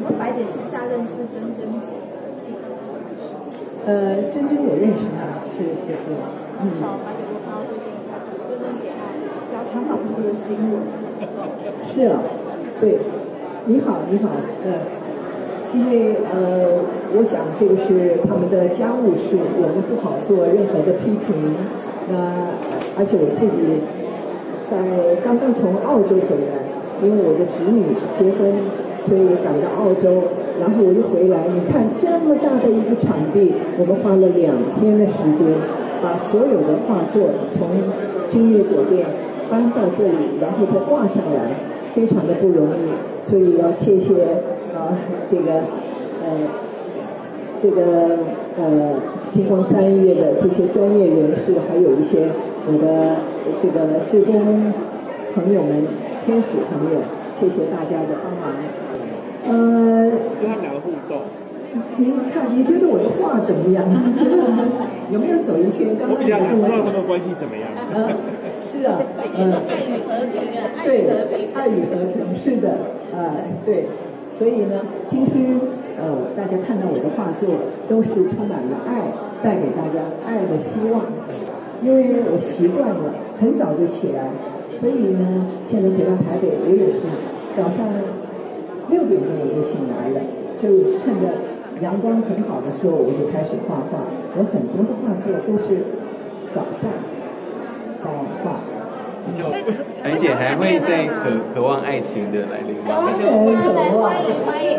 我们白姐私下认识珍珍姐？呃，珍珍我认识她，是是是。嗯。好，白姐我看到最近珍珍姐要参访这个新闻。是啊，对。你好，你好，呃，因为呃，我想这个是他们的家务事，我们不好做任何的批评。那而且我自己在刚刚从澳洲回来，因为我的侄女结婚，所以赶到澳洲。然后我就回来，你看这么大的一个场地，我们花了两天的时间，把所有的画作从君悦酒店搬到这里，然后再挂上来，非常的不容易。所以要谢谢啊，这个呃，这个呃，星光三月的这些专业人士，还有一些我的这个志工朋友们、天使朋友，谢谢大家的帮忙。呃，跟他们两个互动。您看，你觉得我的画怎么样？有没有走一圈？刚刚我比较想知道他们关系怎么样。嗯，是啊，嗯，爱与和平啊，对，爱与和平，是的，啊，对，所以呢，今天呃，大家看到我的画作，都是充满了爱，带给大家爱的希望。因为我习惯了很早就起来，所以呢，现在回到台北，我也是早上。六点钟我就醒来了，所以趁着阳光很好的时候，我就开始画画。我很多的画作都是早上在画。白姐还会在渴渴望爱情的来临吗？当然渴望，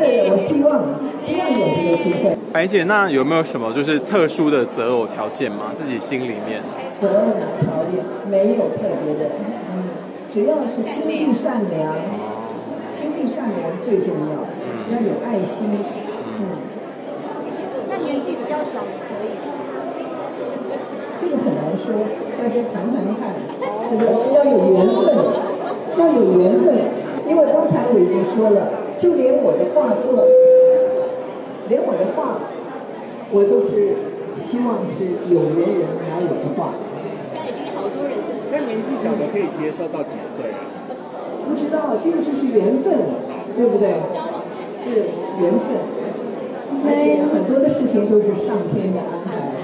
对，我希望希望有这个机会。白姐，那有没有什么就是特殊的择偶条件吗？自己心里面？择偶条件没有特别的，嗯，只要是心地善良。心地善良最重要，要有爱心。嗯，那年纪比较小也可以。这个很难说，大家谈谈看，这个要有缘分，要有缘分。因为刚才我已经说了，就连我的画作，连我的画，我都是希望是有缘人来我的画。那已经好多人是。那年纪小的可以接受到几岁？不知道，这个就是缘分，对不对？是缘分，而且很多的事情都是上天的安排。